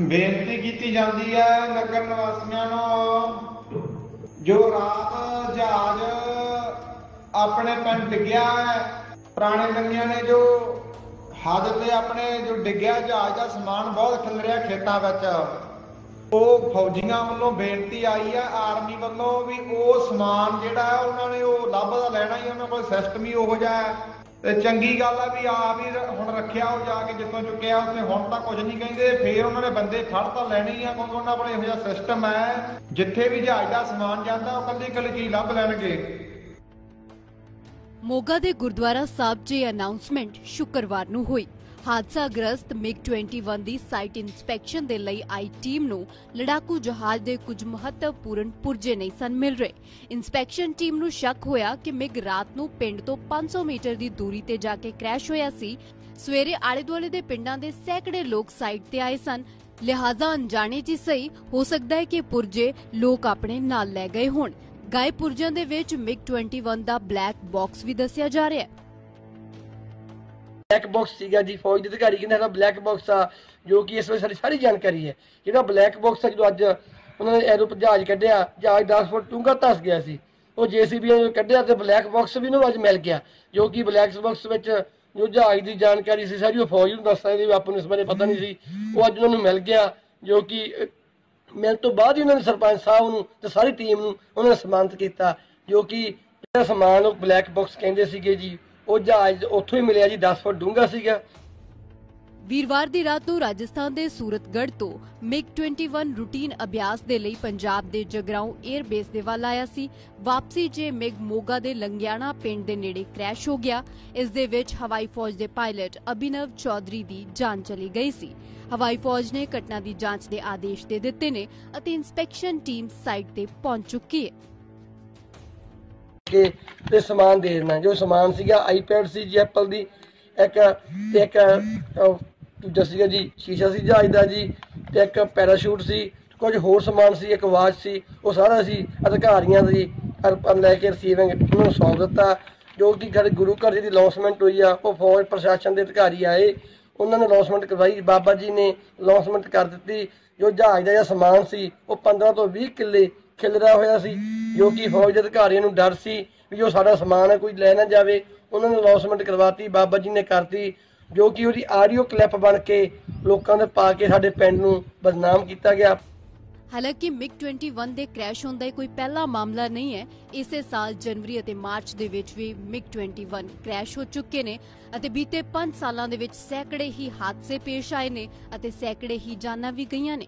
ਬੇਨਤੀ ਕੀਤੀ ਜਾਂਦੀ ਹੈ ਨਗਰ ਨਿਵਾਸੀਆਂ ਨੂੰ ਜੋ ਰਾਤ ਜਹਾਜ਼ ਆਪਣੇ ਪਿੰਡ ਡਿੱਗਿਆ ਹੈ, ਪੁਰਾਣੇ ਲੰਗਿਆਂ ਨੇ ਜੋ ਹੱਦ ਤੇ ਆਪਣੇ ਜੋ ਡਿੱਗਿਆ ਜਹਾਜ਼ ਦਾ ਸਮਾਨ ਬਹੁਤ ਖਿਲ ਰਿਹਾ ਖੇਤਾਂ ਵਿੱਚ, ਉਹ ਫੌਜੀਆਂ ਵੱਲੋਂ ਬੇਨਤੀ ਆਈ ਹੈ, ਆਰਮੀ ਵੱਲੋਂ ਵੀ ਉਹ ਸਮਾਨ ਜਿਹੜਾ ਉਹਨਾਂ ਨੇ ਉਹ ਲੱਭਦਾ ਲੈਣਾ ਹੀ ਉਹਨਾਂ ਕੋਲ ਸਿਸਟਮ ਹੀ ਉਹੋ ਜਿਹਾ ਹੈ। ਤੇ ਚੰਗੀ ਗੱਲ ਆ ਵੀ ਆ ਵੀ ਹੁਣ ਰੱਖਿਆ ਉਹ ਜਾ ਕੇ ਜਿੱਥੋਂ ਚੁੱਕਿਆ ਉੱਥੇ, ਹੁਣ ਤਾਂ ਕੁਝ ਨਹੀਂ ਕਹਿੰਦੇ। ਫੇਰ ਉਹਨਾਂ ਨੇ ਬੰਦੇ ਫੜ ਤਾਂ ਲੈਣੇ ਆ, ਕਿਉਂਕਿ ਉਹਨਾਂ ਕੋਲ ਇਹੋ ਜਿਹਾ ਸਿਸਟਮ ਹੈ। ਜਿੱਥੇ ਵੀ ਜਹਾਜ਼ ਦਾ ਸਮਾਨ ਜਾਂਦਾ, ਉਹ ਕੱਲੀ ਕੱਲੀ ਚੀਜ਼ ਲੱਭ ਲੈਣਗੇ। ਮੋਗਾ ਦੇ ਗੁਰਦੁਆਰਾ ਸਾਹਿਬ 'ਚ ਅਨਾਉਂਸਮੈਂਟ ਸ਼ੁੱਕਰਵਾਰ ਨੂੰ ਹੋਈ। ਹਾਦਸਾਗ੍ਰਸਤ ਮਿਗ 21 ਦੀ ਸਾਈਟ ਇਨਸਪੈਕਸ਼ਨ ਦੇ ਲਈ ਆਈ ਟੀਮ ਨੂੰ ਲੜਾਕੂ ਜਹਾਜ਼ ਦੇ ਕੁਝ ਮਹੱਤਵਪੂਰਨ ਪੁਰਜੇ ਨਹੀਂ ਸਨ ਮਿਲ ਰਹੇ। ਇਨਸਪੈਕਸ਼ਨ ਟੀਮ ਨੂੰ ਸ਼ੱਕ ਹੋਇਆ ਕਿ ਮਿਗ ਰਾਤ ਨੂੰ ਪਿੰਡ ਤੋਂ 500 ਮੀਟਰ ਦੀ ਦੂਰੀ ਤੇ ਜਾ ਕੇ ਕ੍ਰੈਸ਼ ਹੋਇਆ ਸੀ। ਸਵੇਰੇ ਆਲੇ-ਦੁਆਲੇ ਦੇ ਪਿੰਡਾਂ ਦੇ ਸੈਂਕੜੇ ਲੋਕ ਸਾਈਟ ਤੇ ਆਏ ਸਨ। ਲਿਹਾਜ਼ਾ ਅਣਜਾਣੇ 'ਚ ਸਹੀ, ਹੋ ਸਕਦਾ ਹੈ ਕਿ ਪੁਰਜੇ ਲੋਕ ਆਪਣੇ ਨਾਲ ਲੈ ਗਏ ਹੋਣ। ਗਾਇਬ ਪੁਰਜਿਆਂ ਦੇ ਵਿੱਚ ਮਿਗ 21 ਦਾ ਬਲੈਕ ਬਾਕਸ ਵੀ ਦੱਸਿਆ ਜਾ ਰਿਹਾ ਹੈ। ਬਲੈਕ ਬਾਕਸ ਸੀਗਾ ਜੀ ਫੌਜ ਦੇ ਅਧਿਕਾਰੀ ਕਹਿੰਦੇ ਸਾਡਾ ਬਲੈਕ ਬਾਕਸ ਆ ਜੋ ਕਿ ਇਸ ਵਿੱਚ ਸਾਡੀ ਸਾਰੀ ਜਾਣਕਾਰੀ ਹੈ। ਜਿਹੜਾ ਬਲੈਕ ਬਾਕਸ ਹੈ ਜਦੋਂ ਅੱਜ ਉਹਨਾਂ ਨੇ ਐਰੋ ਜਹਾਜ਼ ਕੱਢਿਆ ਜਹਾਜ਼ 10 ਫੁੱਟ ਡੂੰਘਾ ਧਸ ਗਿਆ ਸੀ। ਉਹ ਜੀਸੀਬੀ ਨੇ ਕੱਢਿਆ ਤੇ ਬਲੈਕ ਬਾਕਸ ਵੀ ਨੂੰ ਅੱਜ ਮਿਲ ਗਿਆ ਜੋ ਕਿ ਬਲੈਕ ਬਾਕਸ ਵਿੱਚ ਜੋ ਜਹਾਜ਼ ਦੀ ਜਾਣਕਾਰੀ ਸੀ ਸਾਰੀ ਉਹ ਫੌਜ ਨੂੰ ਦੱਸ ਸਕਦੇ ਵੀ ਆਪਾਂ ਨੂੰ ਇਸ ਬਾਰੇ ਪਤਾ ਨਹੀਂ ਸੀ। ਉਹ ਅੱਜ ਉਹਨਾਂ ਨੂੰ ਮਿਲ ਗਿਆ ਜੋ ਕਿ ਅਹ, ਮਿਲਣ ਤੋਂ ਬਾਅਦ ਹੀ ਉਹਨਾਂ ਨੇ ਸਰਪੰਚ ਸਾਹਿਬ ਨੂੰ ਤੇ ਸਾਰੀ ਟੀਮ ਨੂੰ ਉਹਨਾਂ ਨੇ ਸਨਮਾਨਿਤ ਕੀਤਾ ਜੋ ਕਿ ਜਿਹੜਾ ਸਮਾਨ ਉਹ ਬਲੈਕ ਬਾਕਸ ਕਹਿੰਦੇ ਸੀਗੇ ਜੀ ਉਹ ਜਹਾਜ਼ ਉੱਥੋਂ ਹੀ ਮਿਲਿਆ ਜੀ 10 ਫੁੱਟ ਡੂੰਘਾ ਸੀਗਾ। ਵੀਰਵਾਰ ਦੀ ਰਾਤ ਨੂੰ ਰਾਜਸਥਾਨ ਦੇ ਸੂਰਤਗੜ੍ਹ ਤੋਂ ਮਿਗ 21 ਰੂਟੀਨ ਅਭਿਆਸ ਦੇ ਲਈ ਪੰਜਾਬ ਦੇ ਜਗਰਾਉਂ 에ਅਰ ਬੇਸ ਦੇ ਵੱਲ ਆਇਆ ਸੀ। ਵਾਪਸੀ 'ਚ ਮਿਗ ਮੋਗਾ ਦੇ ਲੰਗਿਆਣਾ ਪਿੰਡ ਦੇ ਨੇੜੇ ਕ੍ਰੈਸ਼ ਹੋ ਗਿਆ, ਇਸ ਦੇ ਵਿੱਚ ਹਵਾਈ ਫੌਜ ਦੇ ਪਾਇਲਟ ਅਭਿਨਵ ਚੌਧਰੀ ਦੀ ਜਾਨ ਚਲੀ ਗਈ ਸੀ। ਹਵਾਈ ਫੌਜ ਨੇ ਘਟਨਾ ਦੀ ਜਾਂਚ ਦੇ ਆਦੇਸ਼ ਦੇ ਦਿੱਤੇ ਨੇ ਅਤੇ ਇਨਸਪੈਕਸ਼ਨ ਟੀਮ ਸਾਈਟ ਤੇ ਪਹੁੰਚ ਚੁੱਕੀ ਹੈ। ਕੇ ਤੇ ਸਮਾਨ ਦੇ ਦੇਣਾ। ਜੋ ਸਮਾਨ ਸੀਗਾ ਆਈਪੈਡ ਸੀ ਜੀ ਐਪਲ ਦੀ, ਇੱਕ ਇੱਕ ਦੂਜਾ ਸੀਗਾ ਜੀ, ਸ਼ੀਸ਼ਾ ਸੀ ਜਹਾਜ਼ ਦਾ ਜੀ, ਤੇ ਇੱਕ ਪੈਰਾਸ਼ੂਟ ਸੀ, ਕੁਝ ਹੋਰ ਸਮਾਨ ਸੀ, ਇੱਕ ਵਾਚ ਸੀ, ਉਹ ਸਾਰਾ ਸੀ ਅਧਿਕਾਰੀਆਂ ਦੀ ਅਰ- ਲੈ ਕੇ ਰਿਸੀਵਿੰਗ ਨੂੰ ਸੌਂਪ ਦਿੱਤਾ। ਜੋ ਕਿ ਸਾਡੇ ਗੁਰੂ ਘਰ ਦੀ ਲੌਂਚਮੈਂਟ ਹੋਈ ਆ, ਉਹ ਫੌਜ ਪ੍ਰਸ਼ਾਸਨ ਦੇ ਅਧਿਕਾਰੀ ਆਏ, ਉਹਨਾਂ ਨੇ ਲੌਂਚਮੈਂਟ ਕਰਵਾਈ, ਬਾਬਾ ਜੀ ਨੇ ਲੌਂਚਮੈਂਟ ਕਰ ਦਿੱਤੀ। ਜੋ ਜਹਾਜ਼ ਦਾ ਜਿਹੜਾ ਸਮਾਨ ਸੀ, ਉਹ 15 ਤੋਂ 20 ਕਿੱਲੇ ਖਿਲਰਿਆ ਹੋਇਆ ਸੀ। ਜੋ ਕਿ ਫੌਜ ਦੇ ਅਧਿਕਾਰੀਆਂ ਨੂੰ ਡਰ ਸੀ ਵੀ ਜੋ ਸਾਡਾ ਸਮਾਨ ਹੈ ਕੋਈ ਲੈ ਨਾ ਜਾਵੇ। ਉਹਨਾਂ ਨੇ ਲੌਸਮੈਂਟ ਕਰਵਾਤੀ, ਬਾਬਾ ਜੀ ਨੇ ਕਰਤੀ, ਜੋ ਕਿ ਉਹਦੀ ਆਡੀਓ ਕਲਿੱਪ ਬਣ ਕੇ ਲੋਕਾਂ ਦੇ ਪਾ ਕੇ ਸਾਡੇ ਪਿੰਡ ਨੂੰ ਬਦਨਾਮ ਕੀਤਾ ਗਿਆ। ਹਾਲਾਂਕਿ ਮਿਗ 21 ਦੇ ਕ੍ਰੈਸ਼ ਹੋਣ ਦਾ ਕੋਈ ਪਹਿਲਾ ਮਾਮਲਾ ਨਹੀਂ ਹੈ। ਇਸੇ ਸਾਲ ਜਨਵਰੀ ਅਤੇ ਮਾਰਚ ਦੇ ਵਿੱਚ ਵੀ ਮਿਗ 21 ਕ੍ਰੈਸ਼ ਹੋ ਚੁੱਕੇ ਨੇ ਅਤੇ ਬੀਤੇ 5 ਸਾਲਾਂ ਦੇ ਵਿੱਚ ਸੈਂਕੜੇ ਹੀ ਹਾਦਸੇ ਪੇਸ਼ ਆਏ ਨੇ ਅਤੇ ਸੈਂਕੜੇ ਹੀ ਜਾਨਾਂ ਵੀ ਗਈਆਂ ਨੇ।